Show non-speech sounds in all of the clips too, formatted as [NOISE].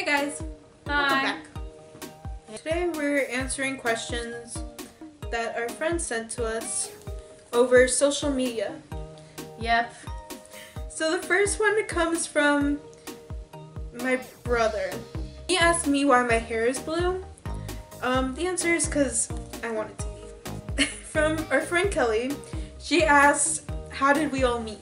Hey guys, welcome back. Today we're answering questions that our friends sent to us over social media. Yep. So the first one comes from my brother. He asked me why my hair is blue. Um, the answer is because I want it to be. [LAUGHS] from our friend Kelly, she asked, "How did we all meet?"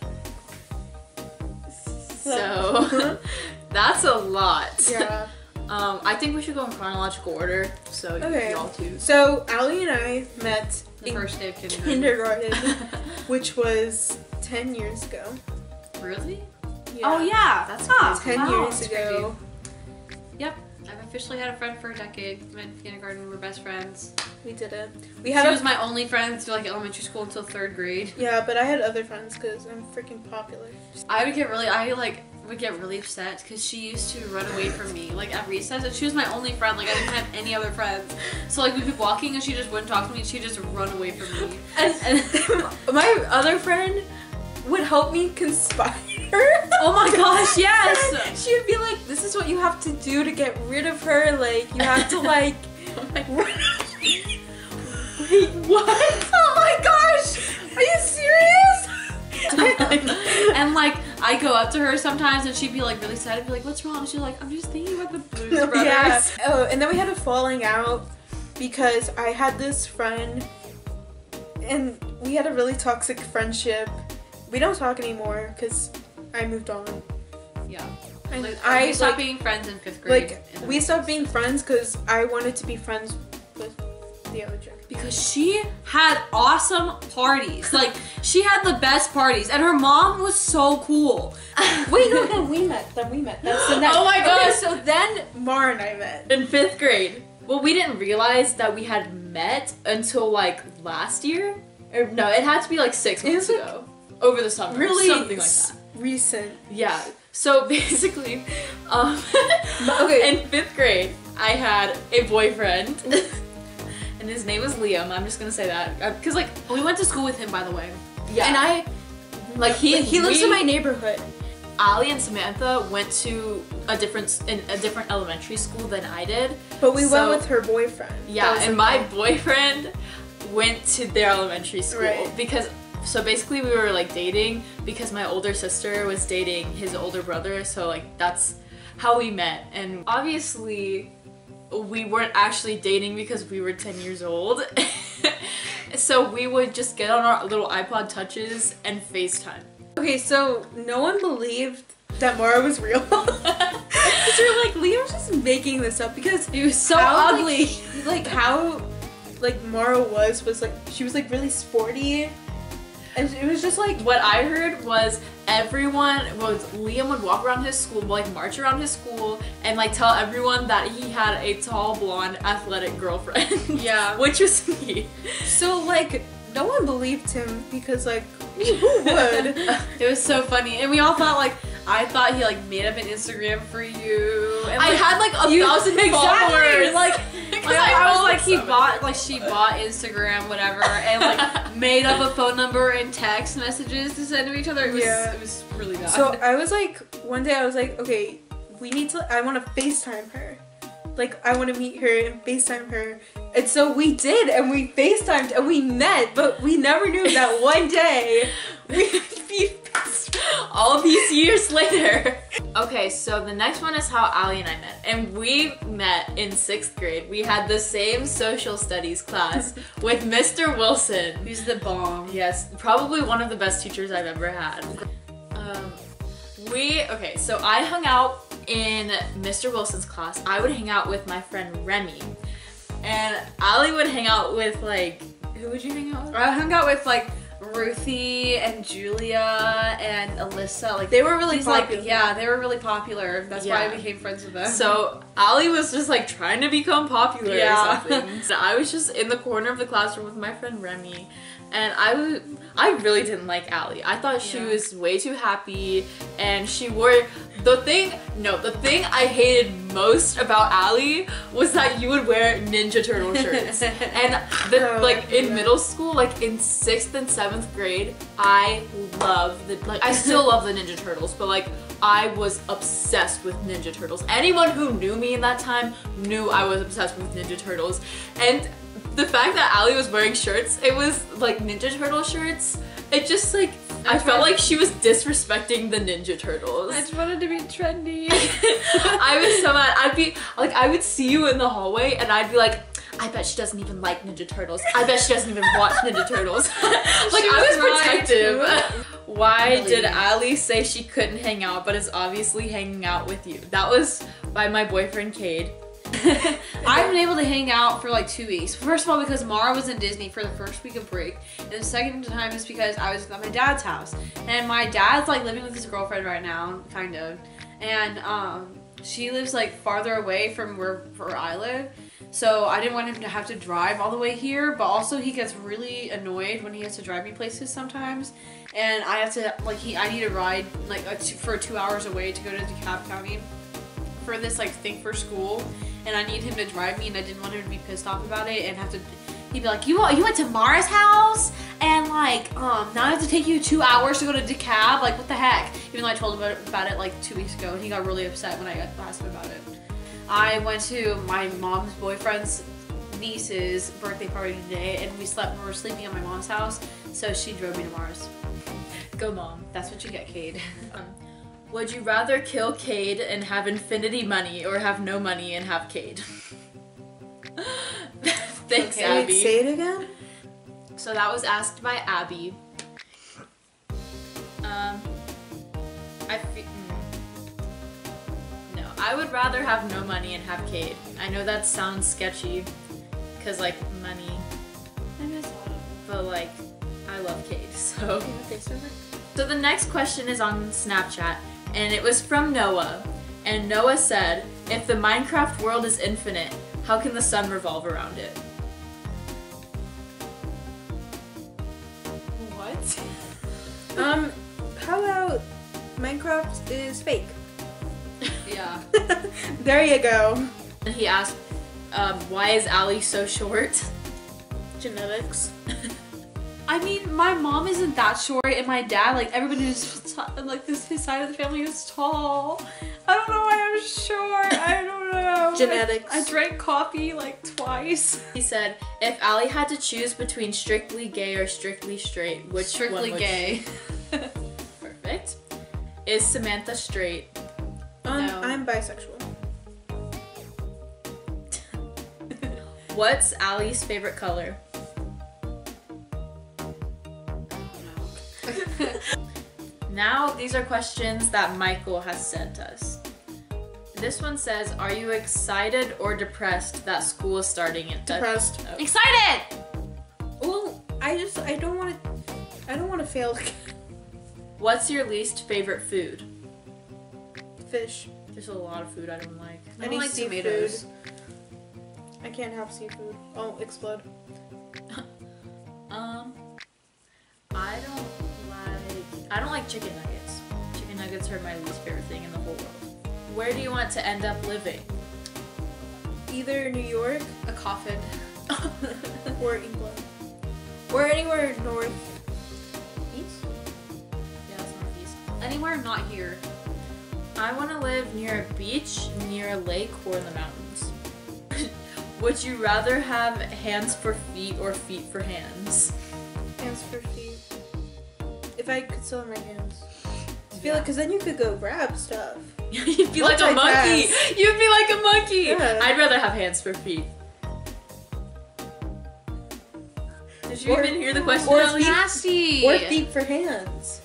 So [LAUGHS] [LAUGHS] that's a lot. yeah. [LAUGHS] Um, I think we should go in chronological order. So you Okay. all two. So Ally and I met The in first day of kindergarten. kindergarten, [LAUGHS] which was ten years ago. really? Oh yeah, That's Huh. Ten Wow, years ago. Yep. I've officially had a friend for a decade. Went to kindergarten. We were best friends. We did it. We She had was my only friend through like elementary school until third grade. yeah, but I had other friends because I'm freaking popular. I would get really, I like would get really upset because she used to run away from me like at recess, and she was my only friend. Like I didn't have any other friends, so like we'd be walking and she just wouldn't talk to me. She'd just run away from me. And, And [LAUGHS] my other friend would help me conspire. oh my gosh, [LAUGHS] yes. She would be like, "This is what you have to do to get rid of her. Like, you have to like." [LAUGHS] Oh Wait, what? Oh my gosh! Are you serious? [LAUGHS] and like I go up to her sometimes and she'd be like really sad. I'd be like, "What's wrong?" She's like, "I'm just thinking about the Blues [LAUGHS] Brothers." Yeah. Oh, and then we had a falling out because I had this friend, and we had a really toxic friendship. We don't talk anymore because I moved on. Yeah. And Like, I we stopped like, being friends in fifth grade. like we stopped being friends because I wanted to be friends with the other chick. because she had awesome parties. Like she had the best parties, and her mom was so cool. [LAUGHS] Wait, no, then we met. Then we met. That's the [LAUGHS] next. Oh my Okay, gosh. so then Mar and I met. in fifth grade. Well, we didn't realize that we had met until like last year. Or no, it had to be like six months like, ago. Over the summer. Really Something like that. recent. Yeah. So [LAUGHS] basically, um, Okay. in fifth grade, I had a boyfriend. And his name was Liam. I'm just gonna say that. Uh, because, like, we went to school with him, by the way. Yeah. And I, like, he, he lives we- in my neighborhood. Ally and Samantha went to a different in a different elementary school than I did. But we So- went with her boyfriend. Yeah, and my boyfriend went to their elementary school Right. because so basically we were like dating because my older sister was dating his older brother, so like that's how we met. And obviously we weren't actually dating because we were 10 years old. [LAUGHS] so we would just get on our little iPod touches and FaceTime. Okay, so no one believed that Maura was real. [LAUGHS] Because you're like, Liam's just making this up because He was so how, ugly. he- [LAUGHS] Like, how like Maura was was like she was like really sporty, and it was just like What I heard was everyone was Liam would walk around his school, like march around his school, and like tell everyone that he had a tall, blonde, athletic girlfriend. Yeah. [LAUGHS] which was me. so like no one believed him because like who [LAUGHS] would? it was so funny, and we all thought like I thought he like made up an Instagram for you. And, I had like a you- thousand [LAUGHS] exactly, followers. [LAUGHS] like. Like, I, was followed like, he many bought, like, she bought Instagram, whatever, and like [LAUGHS] made up a phone number and text messages to send to each other. It was, Yeah. it was really bad. So I was like, one day I was like, okay, we need to. I want to Facetime her. Like I want to meet her and Facetime her. And so we did, and we Facetimed and we met, but we never knew that one day be all these years [LAUGHS] later. Okay, so the next one is how Ally and I met. And we met in sixth grade. We had the same social studies class [LAUGHS] with Mr. Wilson. He's the bomb. Yes, probably one of the best teachers I've ever had. Um, we, okay, so I hung out in Mr. Wilson's class. I would hang out with my friend Remy. And Ally would hang out with, like, who would you hang out with? I hung out with like Ruthie and Julia and Alyssa. Like They were really popular. like yeah, they were really popular. That's why I became friends with them. So Ally was just like trying to become popular Yeah. or something. [LAUGHS] so I was just in the corner of the classroom with my friend Remy, and I was I really didn't like Ally. I thought she Yeah. was way too happy, and she wore The thing, no, the thing I hated most about Ally was that you would wear Ninja Turtle shirts. [LAUGHS] and the, Oh, like in yeah. middle school, like in sixth and seventh grade, I love the like I still love the Ninja Turtles, but like I was obsessed with Ninja Turtles. Anyone who knew me in that time knew I was obsessed with Ninja Turtles. And the fact that Ally was wearing shirts, it was like Ninja Turtle shirts. It just like I felt like she was disrespecting the Ninja Turtles. I just wanted to be trendy. [LAUGHS] I was so mad. I'd be like, I would see you in the hallway, and I'd be like, I bet she doesn't even like Ninja Turtles. I bet she doesn't even watch Ninja Turtles. [LAUGHS] like I was was protective. Why Really? did Ally say she couldn't hang out, but is obviously hanging out with you? That was by my boyfriend Cade. [LAUGHS] I've been able to hang out for like two weeks. First of all, because Maura was in Disney for the first week of break, and the second time is because I was at my dad's house, and my dad's like living with his girlfriend right now, kind of, and um, she lives like farther away from where where I live. So I didn't want him to have to drive all the way here, but also he gets really annoyed when he has to drive me places sometimes, and I have to like he I need a ride like a two, for two hours away to go to DeKalb County for this like thing for school, and I need him to drive me, and I didn't want him to be pissed off about it and have to. He'd be like, "You you went to Maura's house, and like um now I have to take you two hours to go to DeKalb. Like what the heck?" Even though I told him about it, about it like two weeks ago, and he got really upset when I asked him about it. I went to my mom's boyfriend's niece's birthday party today, and we slept. We were sleeping at my mom's house, so she drove me to Mars. Go mom. That's what you get, Cade. [LAUGHS] Would you rather kill Cade and have infinity money, or have no money and have Cade? [LAUGHS] Thanks, Okay. Wait, Abby. say it again? So that was asked by Abby. Um, I mm. no, I would rather have no money and have Cade. I know that sounds sketchy, cause like money, I miss but like I love Cade. So, so the next question is on Snapchat, and it was from Noah. And Noah said, "If the Minecraft world is infinite, how can the sun revolve around it?" What? [LAUGHS] Um, how about Minecraft is fake? Yeah. [LAUGHS] there you go. And he asked, um, "Why is Ally so short?" Genetics. [LAUGHS] I mean, my mom isn't that short, and my dad, like everybody who's like this, his side of the family is tall. I don't know why I'm short. I don't know. Genetics. I, I drank coffee like twice. He said, "If Ally had to choose between strictly gay or strictly straight, which Strictly one would gay. [LAUGHS] Perfect. Is Samantha straight? Um, No. I'm bisexual. What's Ally's favorite color? Now, these are questions that Michael has sent us. This one says, "Are you excited or depressed that school is starting in Depressed. Okay. Excited. Well, I just I don't want to. I don't want to fail. What's your least favorite food? Fish. There's a lot of food I don't like. I Any don't like seafood. tomatoes. I can't have seafood. I'll explode. [LAUGHS] Um, I don't like. I don't like chicken nuggets. Chicken nuggets are my least favorite thing in the whole world. Where do you want to end up living? Either New York A coffin. [LAUGHS] or England. Or anywhere north. East? Yeah, it's northeast. Anywhere not here. I want to live near a beach, near a lake, or in the mountains. [LAUGHS] Would you rather have hands for feet or feet for hands? Hands for feet. If I could still have my hands. I feel like, because then you could go grab stuff. [LAUGHS] You'd be like a monkey. You'd be like a monkey. Yeah. I'd rather have hands for feet. Did you Or- even hear the question? or feet- Nasty. Or feet for hands.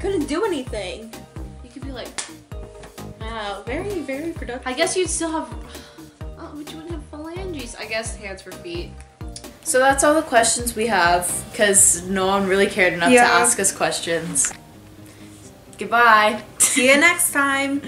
Couldn't do anything. You could be like. Wow, very, very productive. I guess you'd still have. [SIGHS] Oh, but you have phalanges. I guess hands for feet. So that's all the questions we have because no one really cared enough Yeah. to ask us questions. Goodbye. See you next time.